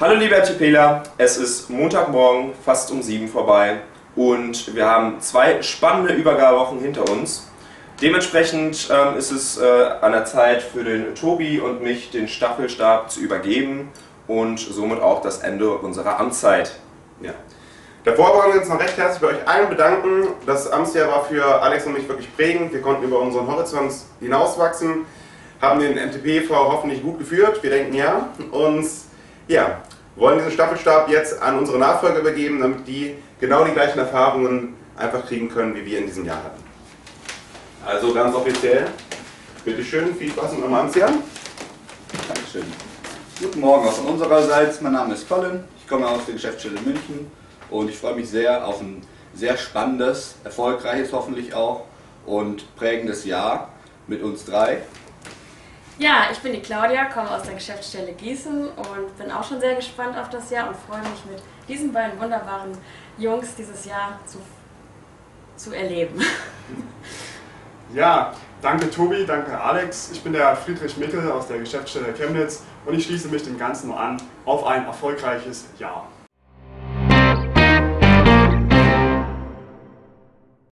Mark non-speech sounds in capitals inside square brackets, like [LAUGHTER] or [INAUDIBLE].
Hallo liebe Artipeler, es ist Montagmorgen, fast um sieben vorbei und wir haben zwei spannende Übergabewochen hinter uns. Dementsprechend ähm, ist es äh, an der Zeit für den Tobi und mich den Staffelstab zu übergeben und somit auch das Ende unserer Amtszeit. Ja. Davor wollen wir uns noch recht herzlich bei euch allen bedanken. Das Amtsjahr war für Alex und mich wirklich prägend. Wir konnten über unseren Horizont hinauswachsen, haben den MTPV hoffentlich gut geführt. Wir denken ja. Und ja, wollen diesen Staffelstab jetzt an unsere Nachfolger übergeben, damit die genau die gleichen Erfahrungen einfach kriegen können, wie wir in diesem Jahr hatten. Also ganz offiziell, bitteschön, viel Spaß in eurem Amtsjahr. Dankeschön. Guten Morgen auch von unsererseits. Mein Name ist Colin. Ich komme aus der Geschäftsstelle München und ich freue mich sehr auf ein sehr spannendes, erfolgreiches hoffentlich auch und prägendes Jahr mit uns drei. Ja, ich bin die Claudia, komme aus der Geschäftsstelle Gießen und bin auch schon sehr gespannt auf das Jahr und freue mich mit diesen beiden wunderbaren Jungs dieses Jahr zu, zu erleben. [LAUGHS] Ja, danke Tobi, danke Alex. Ich bin der Friedrich Mickel aus der Geschäftsstelle Chemnitz und ich schließe mich dem Ganzen an auf ein erfolgreiches Jahr.